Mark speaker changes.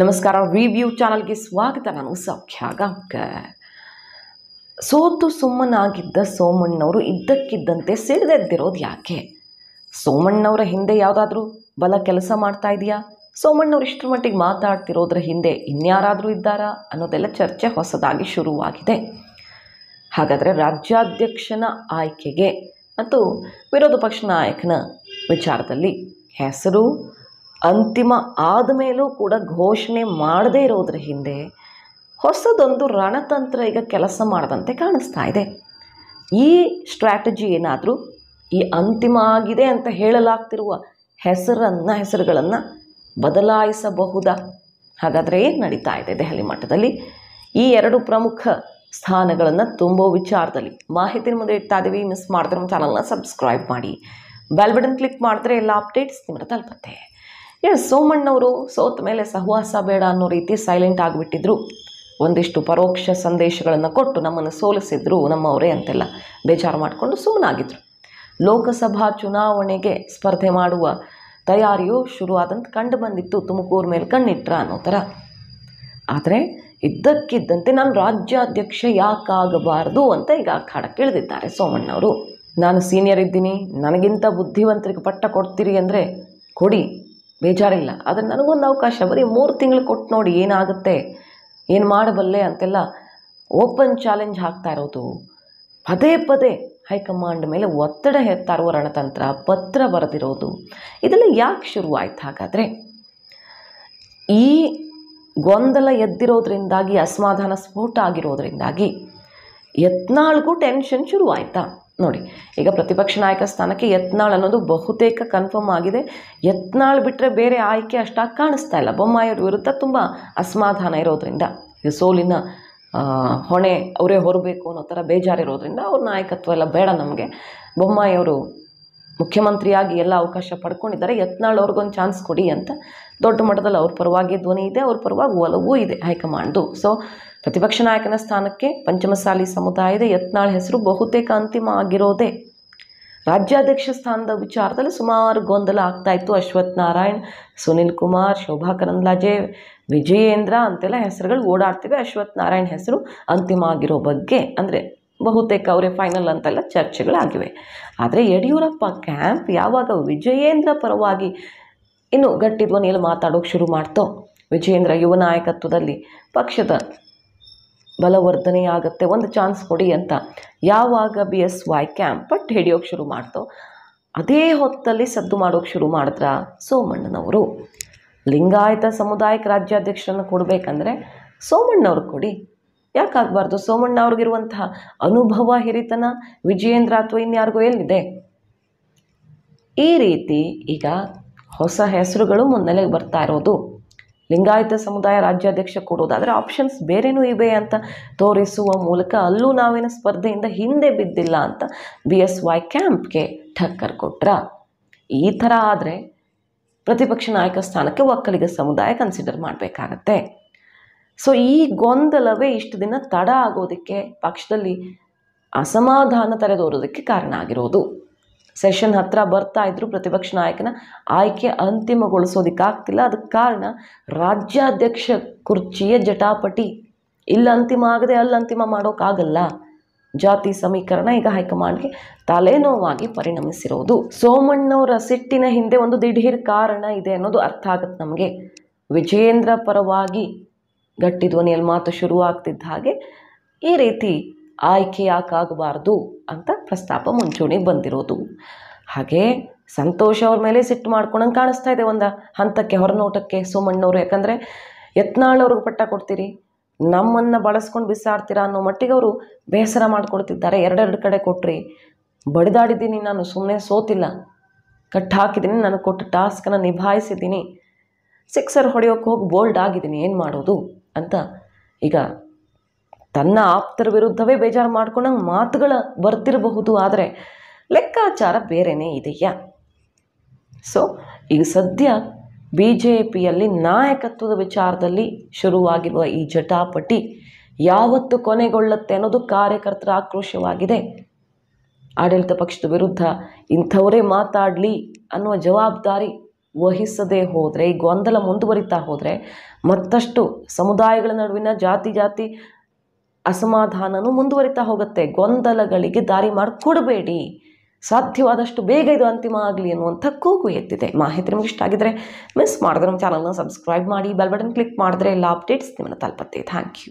Speaker 1: ನಮಸ್ಕಾರ ರಿವ್ಯೂ ಚಾನಲ್ಗೆ ಸ್ವಾಗತ. ನಾನು ಸೌಖ್ಯ ಗಾಂವ್ಕರ್ ಸೋತು ಸುಮ್ಮನಾಗಿದ್ದ ಸೋಮಣ್ಣವರು ಇದ್ದಕ್ಕಿದ್ದಂತೆ ಸಿಡಿದೆದ್ದಿರೋದು ಯಾಕೆ? ಸೋಮಣ್ಣವರ ಹಿಂದೆ ಯಾವುದಾದ್ರೂ ಬಲ ಕೆಲಸ ಮಾಡ್ತಾ ಇದೆಯಾ ಸೋಮಣ್ಣವ್ರು ಇಷ್ಟರ ಮಟ್ಟಿಗೆ ಮಾತಾಡ್ತಿರೋದ್ರ ಹಿಂದೆ ಇನ್ಯಾರಾದರೂ ಇದ್ದಾರಾ ಅನ್ನೋದೆಲ್ಲ ಚರ್ಚೆ ಹೊಸದಾಗಿ ಶುರುವಾಗಿದೆ. ಹಾಗಾದರೆ ರಾಜ್ಯಾಧ್ಯಕ್ಷನ ಆಯ್ಕೆಗೆ ಮತ್ತು ವಿರೋಧ ಪಕ್ಷ ನಾಯಕನ ವಿಚಾರದಲ್ಲಿ ಹೆಸರು ಅಂತಿಮ ಆದಮೇಲೂ ಕೂಡ ಘೋಷಣೆ ಮಾಡದೇ ಇರೋದ್ರ ಹಿಂದೆ ಹೊಸದೊಂದು ರಣತಂತ್ರ ಈಗ ಕೆಲಸ ಮಾಡದಂತೆ ಕಾಣಿಸ್ತಾ ಇದೆ. ಈ ಸ್ಟ್ರಾಟಜಿ ಏನಾದರೂ ಈ ಅಂತಿಮ ಆಗಿದೆ ಅಂತ ಹೇಳಲಾಗ್ತಿರುವ ಹೆಸರನ್ನು, ಹೆಸರುಗಳನ್ನು ಬದಲಾಯಿಸಬಹುದಾ? ಹಾಗಾದರೆ ಏನು ನಡೀತಾ ಇದೆ ದೆಹಲಿ ಮಟ್ಟದಲ್ಲಿ? ಈ ಎರಡು ಪ್ರಮುಖ ಸ್ಥಾನಗಳನ್ನು ತುಂಬೋ ವಿಚಾರದಲ್ಲಿ ಮಾಹಿತಿ ಮುಂದೆ ಇಡ್ತಾ ಇದ್ದೀವಿ ಮಿಸ್ ಮಾಡಿದ್ರೆ ನಮ್ಮ ಚಾನಲ್ನ ಸಬ್ಸ್ಕ್ರೈಬ್ ಮಾಡಿ. ಬೆಲ್ ಬಟನ್ ಕ್ಲಿಕ್ ಮಾಡಿದ್ರೆ ಎಲ್ಲ ಅಪ್ಡೇಟ್ಸ್ ನಿಮ್ಮ ತಲುಪತ್ತೆ. ಎಸ್ ಸೋಮಣ್ಣವರು ಸೋತ ಮೇಲೆ ಸಹವಾಸ ಬೇಡ ಅನ್ನೋ ರೀತಿ ಸೈಲೆಂಟ್ ಆಗಿಬಿಟ್ಟಿದ್ರು. ಒಂದಿಷ್ಟು ಪರೋಕ್ಷ ಸಂದೇಶಗಳನ್ನು ಕೊಟ್ಟು ನಮ್ಮನ್ನು ಸೋಲಿಸಿದ್ರು ನಮ್ಮವರೇ ಅಂತೆಲ್ಲ ಬೇಜಾರು ಮಾಡಿಕೊಂಡು ಸುಮ್ಮನಾಗಿದ್ರು ಲೋಕಸಭಾ ಚುನಾವಣೆಗೆ ಸ್ಪರ್ಧೆ ಮಾಡುವ ತಯಾರಿಯು ಶುರುವಾದಂತ ಕಂಡು ಬಂದಿತ್ತು ತುಮಕೂರು ಮೇಲೆ ಕಣ್ಣಿಟ್ರ ಅನ್ನೋ ಥರ. ಆದರೆ ಇದ್ದಕ್ಕಿದ್ದಂತೆ ನಾನು ರಾಜ್ಯಾಧ್ಯಕ್ಷ ಯಾಕಾಗಬಾರ್ದು ಅಂತ ಈಗ ಅಖಾಡಕ್ಕೆ ಇಳಿದಿದ್ದಾರೆ ಸೋಮಣ್ಣವರು. ನಾನು ಸೀನಿಯರ್ ಇದ್ದೀನಿ, ನನಗಿಂತ ಬುದ್ಧಿವಂತರಿಗೆ ಪಟ್ಟ ಕೊಡ್ತೀರಿ ಅಂದರೆ ಕೊಡಿ. ಬೇಜಾರಿಲ್ಲ. ಆದರೆ ನನಗೊಂದು ಅವಕಾಶ, ಬರೀ ಮೂರು ತಿಂಗಳು ಕೊಟ್ಟು ನೋಡಿ ಏನಾಗುತ್ತೆ, ಏನು ಮಾಡಬಲ್ಲೆ ಅಂತೆಲ್ಲ ಓಪನ್ ಚಾಲೆಂಜ್ ಹಾಕ್ತಾ ಇರೋದು. ಪದೇ ಪದೇ ಹೈಕಮಾಂಡ್ ಮೇಲೆ ಒತ್ತಡ ಹೇರ್ತಾ ಇರುವ ರಣತಂತ್ರ ಪತ್ರ ಬರೆದಿರೋದು. ಇದೆಲ್ಲ ಯಾಕೆ ಶುರುವಾಯ್ತು ಹಾಗಾದರೆ? ಈ ಗೊಂದಲ ಎದ್ದಿರೋದ್ರಿಂದಾಗಿ, ಅಸಮಾಧಾನ ಸ್ಫೋಟ ಆಗಿರೋದ್ರಿಂದಾಗಿ ಯತ್ನಾಳ್ಗೂ ಟೆನ್ಷನ್ ಶುರುವಾಯ್ತಾ? ನೋಡಿ, ಈಗ ಪ್ರತಿಪಕ್ಷ ನಾಯಕ ಸ್ಥಾನಕ್ಕೆ ಯತ್ನಾಳ್ ಅನ್ನೋದು ಬಹುತೇಕ ಕನ್ಫರ್ಮ್ ಆಗಿದೆ. ಯತ್ನಾಳ್ ಬಿಟ್ಟರೆ ಬೇರೆ ಆಯ್ಕೆ ಅಷ್ಟಾಗಿ ಕಾಣಿಸ್ತಾ ಇಲ್ಲ. ಬೊಮ್ಮಾಯಿಯವ್ರ ವಿರುದ್ಧ ತುಂಬ ಅಸಮಾಧಾನ ಇರೋದ್ರಿಂದ, ಈಗ ಸೋಲಿನ ಹೊಣೆ ಅವರೇ ಹೊರಬೇಕು ಅನ್ನೋ ಥರ ಬೇಜಾರಿರೋದ್ರಿಂದ ಅವ್ರ ನಾಯಕತ್ವ ಎಲ್ಲ ಬೇಡ ನಮಗೆ. ಬೊಮ್ಮಾಯಿಯವರು ಮುಖ್ಯಮಂತ್ರಿಯಾಗಿ ಎಲ್ಲ ಅವಕಾಶ ಪಡ್ಕೊಂಡಿದ್ದಾರೆ. ಯತ್ನಾಳ್ ಅವ್ರಿಗೊಂದು ಚಾನ್ಸ್ ಕೊಡಿ ಅಂತ ದೊಡ್ಡ ಮಟ್ಟದಲ್ಲಿ ಅವ್ರ ಪರವಾಗಿ ಧ್ವನಿ ಇದೆ, ಅವ್ರ ಪರವಾಗಿ ಒಲವೂ ಇದೆ ಹೈಕಮಾಂಡ್ದು. ಸೊ ಪ್ರತಿಪಕ್ಷ ನಾಯಕನ ಸ್ಥಾನಕ್ಕೆ ಪಂಚಮಸಾಲಿ ಸಮುದಾಯದ ಯತ್ನಾಳ್ ಹೆಸರು ಬಹುತೇಕ ಅಂತಿಮ ಆಗಿರೋದೇ. ರಾಜ್ಯಾಧ್ಯಕ್ಷ ಸ್ಥಾನದ ವಿಚಾರದಲ್ಲಿ ಸುಮಾರು ಗೊಂದಲ ಆಗ್ತಾ ಇತ್ತು. ಅಶ್ವಥ್ ನಾರಾಯಣ್, ಸುನಿಲ್ ಕುಮಾರ್, ಶೋಭಾ ಕರಂದ್ಲಾಜೆ, ವಿಜಯೇಂದ್ರ ಅಂತೆಲ್ಲ ಹೆಸರುಗಳು ಓಡಾಡ್ತಿವೆ. ಅಶ್ವಥ್ ನಾರಾಯಣ್ ಹೆಸರು ಅಂತಿಮ ಆಗಿರೋ ಬಗ್ಗೆ ಅಂದರೆ ಬಹುತೇಕ ಅವರೇ ಫೈನಲ್ ಅಂತೆಲ್ಲ ಚರ್ಚೆಗಳಾಗಿವೆ. ಆದರೆ ಯಡಿಯೂರಪ್ಪ ಕ್ಯಾಂಪ್ ಯಾವಾಗ ವಿಜಯೇಂದ್ರ ಪರವಾಗಿ ಇನ್ನು ಗಟ್ಟಿ ಧ್ವನಿಯಲ್ಲಿ ಮಾತಾಡೋಕೆ ಶುರು ಮಾಡ್ತೋ? ವಿಜಯೇಂದ್ರ ಯುವ ನಾಯಕತ್ವದಲ್ಲಿ ಪಕ್ಷದ ಬಲವರ್ಧನೆಯಾಗತ್ತೆ, ಒಂದು ಚಾನ್ಸ್ ಕೊಡಿ ಅಂತ. ಯಾವಾಗ B S Y camp but ಹಿಡಿಯೋಕ್ಕೆ ಶುರು ಮಾಡ್ತೋ, ಅದೇ ಹೊತ್ತಲ್ಲಿ ಸದ್ದು ಮಾಡೋಕೆ ಶುರು ಮಾಡಿದ್ರ ಸೋಮಣ್ಣನವರು. ಲಿಂಗಾಯತ ಸಮುದಾಯಕ್ಕೆ ರಾಜ್ಯಾಧ್ಯಕ್ಷರನ್ನು ಕೊಡಬೇಕಂದ್ರೆ ಸೋಮಣ್ಣವ್ರಿಗೆ ಕೊಡಿ. ಯಾಕಾಗಬಾರ್ದು ಸೋಮಣ್ಣ ಅವ್ರಿಗಿರುವಂತಹ ಅನುಭವ, ಹಿರಿತನ, ವಿಜಯೇಂದ್ರ ಅಥವಾ ಇನ್ಯಾರಿಗೂ ಎಲ್ಲಿದೆ? ಈ ರೀತಿ ಈಗ ಹೊಸ ಹೆಸರುಗಳು ಮುನ್ನೆಲೆಗೆ ಬರ್ತಾ ಇರೋದು. ಲಿಂಗಾಯತ ಸಮುದಾಯ ರಾಜ್ಯಾಧ್ಯಕ್ಷ ಕೊಡೋದಾದರೆ ಆಪ್ಷನ್ಸ್ ಬೇರೆನೂ ಇವೆ ಅಂತ ತೋರಿಸುವ ಮೂಲಕ ಅಲ್ಲೂ ನಾವೇನು ಸ್ಪರ್ಧೆಯಿಂದ ಹಿಂದೆ ಬಿದ್ದಿಲ್ಲ ಅಂತ ಬಿ ಎಸ್ ವೈ ಕ್ಯಾಂಪ್ಗೆ ಠಕ್ಕರ್ ಕೊಟ್ರ. ಈ ಥರ ಆದರೆ ಪ್ರತಿಪಕ್ಷ ನಾಯಕ ಸ್ಥಾನಕ್ಕೆ ಒಕ್ಕಲಿಗ ಸಮುದಾಯ ಕನ್ಸಿಡರ್ ಮಾಡಬೇಕಾಗತ್ತೆ. ಸೊ ಈ ಗೊಂದಲವೇ ಇಷ್ಟು ದಿನ ತಡ ಆಗೋದಕ್ಕೆ ಪಕ್ಷದಲ್ಲಿ ಅಸಮಾಧಾನ ತಲೆದೋರೋದಕ್ಕೆ ಕಾರಣ ಆಗಿರೋದು. ಸೆಷನ್ ಹತ್ರ ಬರ್ತಾ ಇದ್ರು ಪ್ರತಿಪಕ್ಷ ನಾಯಕನ ಆಯ್ಕೆ ಅಂತಿಮಗೊಳಿಸೋದಕ್ಕಾಗ್ತಿಲ್ಲ. ಅದಕ್ಕೆ ಕಾರಣ ರಾಜ್ಯಾಧ್ಯಕ್ಷ ಕುರ್ಚಿಯ ಜಟಾಪಟಿ. ಇಲ್ಲಿ ಅಂತಿಮ ಆಗದೆ ಅಲ್ಲಿ ಅಂತಿಮ ಮಾಡೋಕ್ಕಾಗಲ್ಲ. ಜಾತಿ ಸಮೀಕರಣ ಈಗ ಹೈಕಮಾಂಡ್ಗೆ ತಲೆನೋವಾಗಿ ಪರಿಣಮಿಸಿರೋದು. ಸೋಮಣ್ಣವರ ಸಿಟ್ಟಿನ ಹಿಂದೆ ಒಂದು ದಿಢೀರ್ ಕಾರಣ ಇದೆ ಅನ್ನೋದು ಅರ್ಥ ಆಗುತ್ತೆ ನಮಗೆ. ವಿಜೇಂದ್ರ ಪರವಾಗಿ ಗಟ್ಟಿ ಧ್ವನಿಯಲ್ಲಿ ಮಾತು ಶುರುವಾಗ್ತಿದ್ದ ಹಾಗೆ ಈ ರೀತಿ ಆಯ್ಕೆ ಯಾಕಾಗಬಾರ್ದು ಅಂತ ಪ್ರಸ್ತಾಪ ಮುಂಚೂಣಿ ಬಂದಿರೋದು. ಹಾಗೆ ಸಂತೋಷ ಅವ್ರ ಮೇಲೆ ಸಿಟ್ಟು ಮಾಡ್ಕೊಂಡಂಗೆ ಕಾಣಿಸ್ತಾ ಇದೆ ಒಂದು ಹಂತಕ್ಕೆ ಹೊರನೋಟಕ್ಕೆ ಸೋಮಣ್ಣವರು. ಯಾಕಂದರೆ ಯತ್ನಾಳವ್ರಿಗೆ ಪಟ್ಟ ಕೊಡ್ತೀರಿ, ನಮ್ಮನ್ನು ಬಳಸ್ಕೊಂಡು ಬಿಸಾಡ್ತೀರಾ ಅನ್ನೋ ಮಟ್ಟಿಗೆ ಅವರು ಬೇಸರ ಮಾಡಿಕೊಡ್ತಿದ್ದಾರೆ ಎರಡೆರಡು ಕಡೆ ಕೊಟ್ರಿ, ಬಡಿದಾಡಿದ್ದೀನಿ ನಾನು ಸುಮ್ಮನೆ ಸೋತಿಲ್ಲ. ಕಟ್ ಹಾಕಿದ್ದೀನಿ ನನಗೆ ಕೊಟ್ಟ ಟಾಸ್ಕನ್ನು ನಿಭಾಯಿಸಿದ್ದೀನಿ. ಸಿಕ್ಸರ್ ಹೊಡೆಯೋಕ್ಕೆ ಹೋಗಿ ಬೋಲ್ಡ್ ಆಗಿದ್ದೀನಿ, ಏನು ಮಾಡೋದು ಅಂತ ಈಗ ತನ್ನ ಆಪ್ತರ ವಿರುದ್ಧವೇ ಬೇಜಾರು ಮಾಡ್ಕೊಂಡಂಗೆ ಮಾತುಗಳ ಬರ್ತಿರಬಹುದು, ಆದರೆ ಲೆಕ್ಕಾಚಾರ ಬೇರೆಯೇ ಇದೆಯಾ? ಸೊ ಈಗ ಸದ್ಯ ಬಿ ಜೆ ಪಿಯಲ್ಲಿ ನಾಯಕತ್ವದ ವಿಚಾರದಲ್ಲಿ ಶುರುವಾಗಿರುವ ಈ ಜಟಾಪಟಿ ಯಾವತ್ತು ಕೊನೆಗೊಳ್ಳುತ್ತೆ ಅನ್ನೋದು ಕಾರ್ಯಕರ್ತರ ಆಕ್ರೋಶವಾಗಿದೆ. ಆಡಳಿತ ಪಕ್ಷದ ವಿರುದ್ಧ ಇಂಥವರೇ ಮಾತಾಡಲಿ ಅನ್ನುವ ಜವಾಬ್ದಾರಿ ವಹಿಸದೇ ಹೋದರೆ ಈ ಗೊಂದಲ ಮುಂದುವರಿತಾ ಹೋದರೆ ಮತ್ತಷ್ಟು ಸಮುದಾಯಗಳ ನಡುವಿನ ಜಾತಿ ಜಾತಿ ಅಸಮಾಧಾನನೂ ಮುಂದುವರಿತಾ ಹೋಗುತ್ತೆ. ಗೊಂದಲಗಳಿಗೆ ದಾರಿ ಮಾಡಿಕೊಡಬೇಡಿ. ಸಾಧ್ಯವಾದಷ್ಟು ಬೇಗ ಇದು ಅಂತಿಮ ಆಗಲಿ ಅನ್ನುವಂಥ ಕೂಗು ಎತ್ತಿದೆ. ಮಾಹಿತಿ ನಿಮ್ಗೆ ಇಷ್ಟ ಆಗಿದ್ರೆ ಮಿಸ್ ಮಾಡಿದ್ರೆ ನಮ್ಮ ಚಾನಲ್ನ ಸಬ್ಸ್ಕ್ರೈಬ್ ಮಾಡಿ ಬೆಲ್ ಬಟನ್ ಕ್ಲಿಕ್ ಮಾಡಿದ್ರೆ ಎಲ್ಲ ಅಪ್ಡೇಟ್ಸ್ ನಿಮ್ಮನ್ನು ತಲುಪತ್ತೆ. Thank you